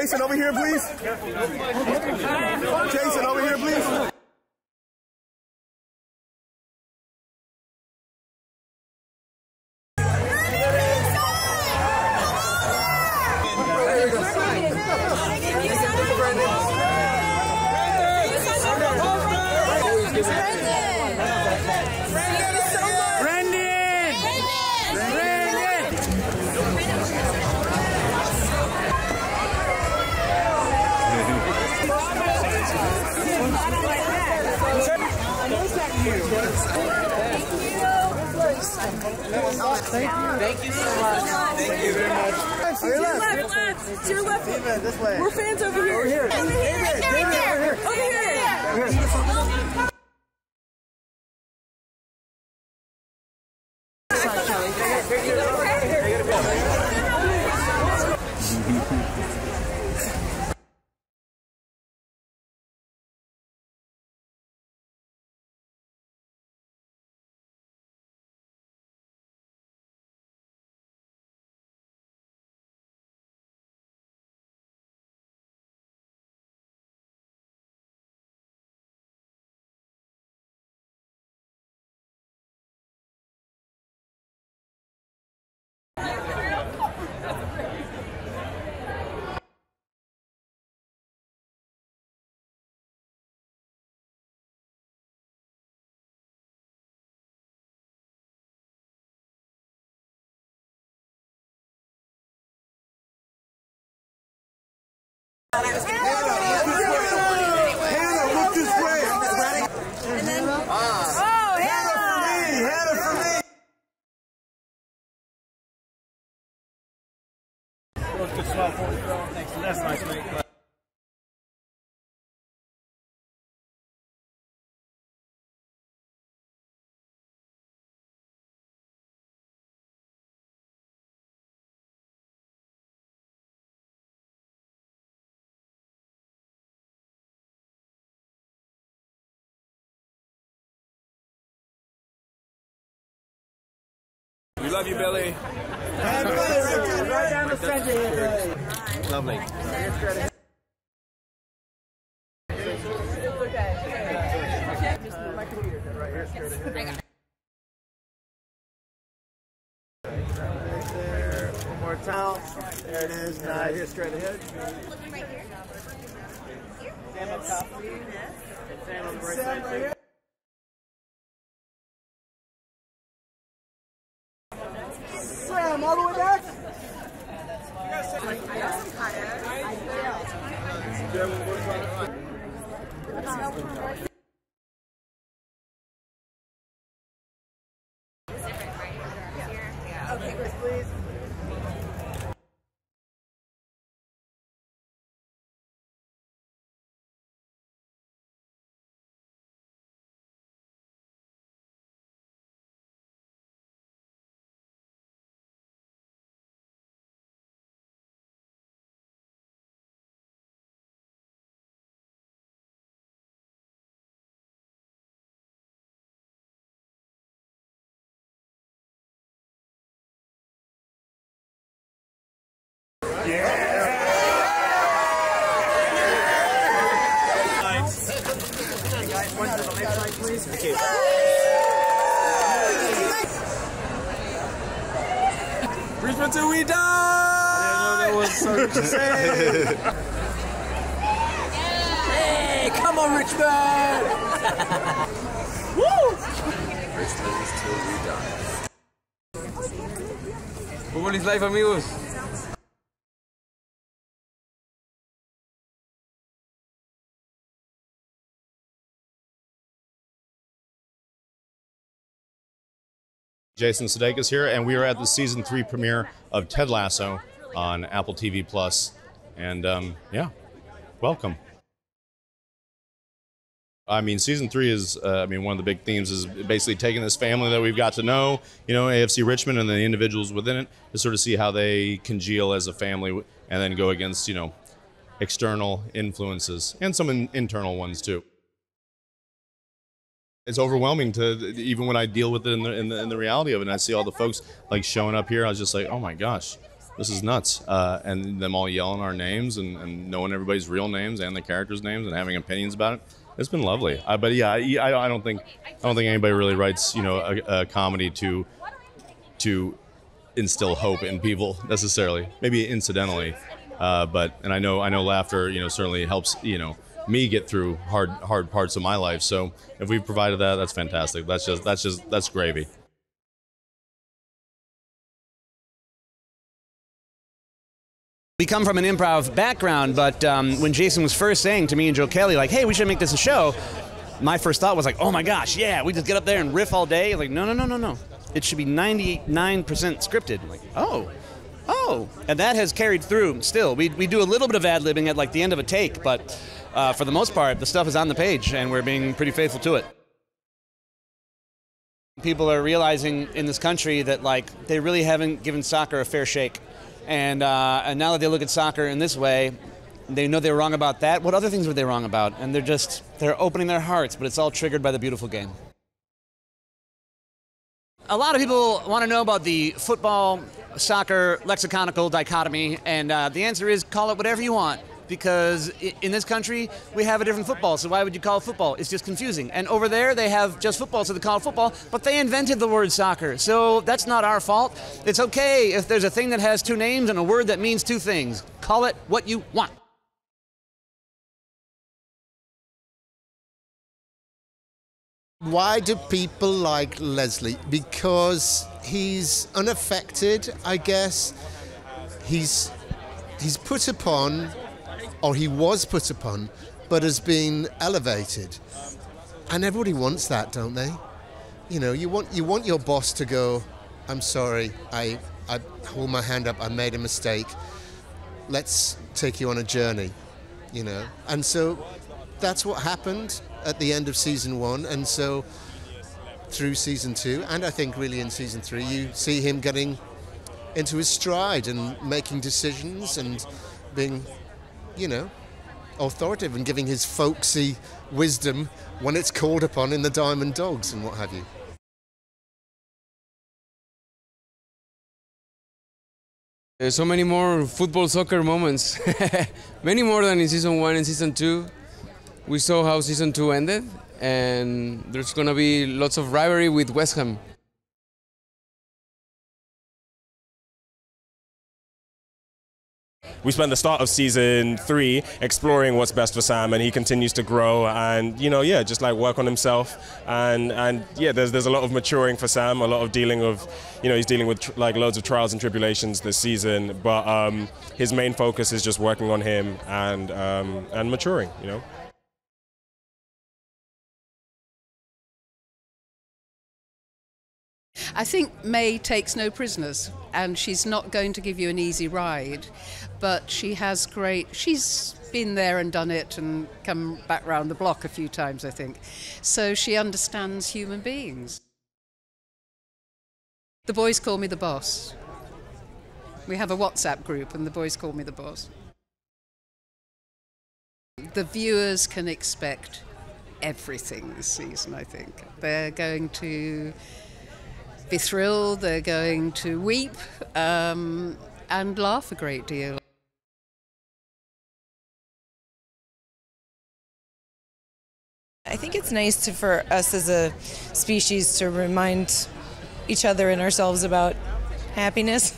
Jason, over here, please. To your left. David, this way. We're fans over here. Over here. Over here. David, David, over here. Over here. Hannah, We love you, Billy. Right the center here. Lovely. There, one more time. There it is. Now here, straight ahead. Sam up top. Sam on the right side. Sam, all the way back. Brisbane till we die! That was so to say. Hey, come on, Richmond! Fútbol is life, amigos. Jason Sudeikis here, and we are at the season three premiere of Ted Lasso on Apple TV Plus. And um, yeah, welcome. I mean, season three is, uh, I mean, one of the big themes is basically taking this family that we've got to know, you know, AFC Richmond and the individuals within it, to sort of see how they congeal as a family and then go against, you know, external influences and some in- internal ones too. It's overwhelming to even when I deal with it in the, in the in the reality of it. And I see all the folks like showing up here. I was just like, oh my gosh, this is nuts. Uh, and them all yelling our names and, and knowing everybody's real names and the characters' names and having opinions about it. It's been lovely. Uh, but yeah, I, I don't think I don't think anybody really writes you know a, a comedy to to instill hope in people necessarily. Maybe incidentally, uh, but and I know I know laughter you know certainly helps you know me get through hard hard parts of my life. So if we've provided that, that's fantastic. That's just that's just that's gravy. We come from an improv background, but um, when Jason was first saying to me and Joe Kelly, like, "Hey, we should make this a show," my first thought was like, "Oh my gosh, yeah, we just get up there and riff all day." Like, no, no, no, no, no. It should be 99% scripted. Like, oh, oh, and that has carried through. Still, we we do a little bit of ad libbing at like the end of a take, but uh, for the most part, the stuff is on the page, and we're being pretty faithful to it. People are realizing in this country that like they really haven't given soccer a fair shake, and uh, and now that they look at soccer in this way, they know they're wrong about that. What other things were they wrong about? And they're just they're opening their hearts, but it's all triggered by the beautiful game. A lot of people want to know about the football soccer lexiconical dichotomy, and uh, the answer is call it whatever you want because in this country we have a different football. So why would you call it football? It's just confusing. And over there they have just football, so they call it football. But they invented the word soccer, so that's not our fault. It's okay if there's a thing that has two names and a word that means two things. Call it what you want. Why do people like Leslie? Because he's unaffected, I guess. He's he's put upon or he was put upon, but has been elevated. And everybody wants that, don't they? You know, you want you want your boss to go, I'm sorry, I I hold my hand up, I made a mistake. Let's take you on a journey, you know. And so that's what happened at the end of season one, and so through season two, and I think really in season three, you see him getting into his stride and making decisions and being you know, authoritative and giving his folksy wisdom when it's called upon in the Diamond Dogs and what have you. There's so many more football soccer moments, many more than in season one and season two. We saw how season two ended, and there's gonna be lots of rivalry with West Ham. We spent the start of season three exploring what's best for Sam, and he continues to grow and you know yeah, just like work on himself and and yeah, there's there's a lot of maturing for Sam, a lot of dealing with you know he's dealing with like loads of trials and tribulations this season, but um, his main focus is just working on him and um, and maturing, you know. I think Mae takes no prisoners, and she's not going to give you an easy ride, but she has great. She's been there and done it and come back round the block a few times, I think. So she understands human beings. The boys call me the boss. We have a WhatsApp group, and the boys call me the boss. The viewers can expect everything this season, I think. They're going to be thrilled, they're going to weep um, and laugh a great deal. I think it's nice to, for us as a species to remind each other and ourselves about happiness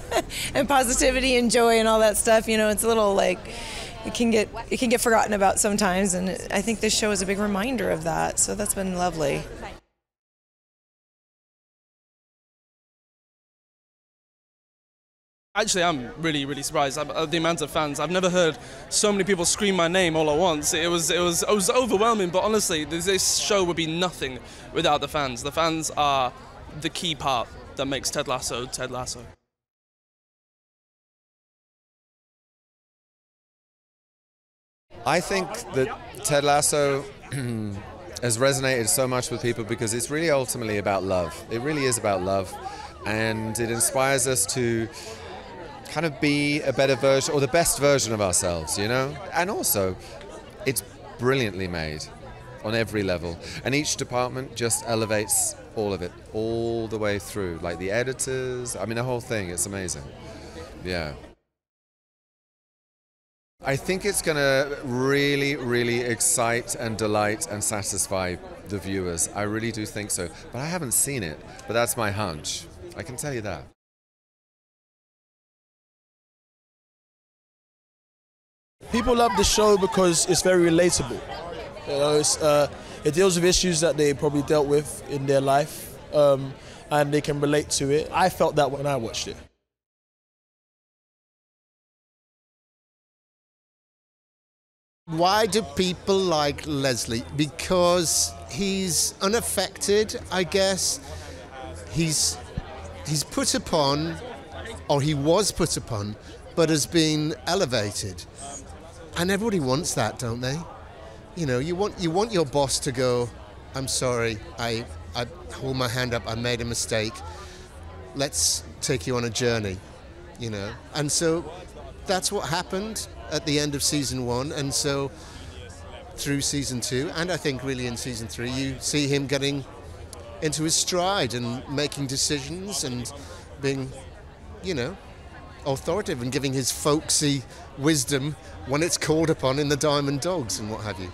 and positivity and joy and all that stuff. You know, it's a little like it can get it can get forgotten about sometimes, and I think this show is a big reminder of that. So that's been lovely. Actually, I'm really, really surprised at the amount of fans. I've never heard so many people scream my name all at once. It was, it was, it was overwhelming. But honestly, this show would be nothing without the fans. The fans are the key part that makes Ted Lasso Ted Lasso. I think that Ted Lasso has resonated so much with people because it's really ultimately about love. It really is about love, and it inspires us to kind of be a better version or the best version of ourselves, you know? And also, it's brilliantly made. on every level. And each department just elevates all of it, all the way through. Like the editors, I mean, the whole thing, it's amazing. Yeah. I think it's going to really, really excite and delight and satisfy the viewers. I really do think so. But I haven't seen it, but that's my hunch. I can tell you that. People love the show because it's very relatable. You know, uh, it deals with issues that they probably dealt with in their life, um, and they can relate to it. I felt that when I watched it. Why do people like Leslie? Because he's unaffected, I guess. He's he's put upon, or he was put upon, but has been elevated. And everybody wants that, don't they? You know, you want you want your boss to go, I'm sorry, I I hold my hand up, I made a mistake. Let's take you on a journey, you know. And so that's what happened at the end of season one, and so through season two, and I think really in season three, you see him getting into his stride and making decisions and being, you know, authoritative and giving his folksy wisdom when it's called upon in the Diamond Dogs and what have you.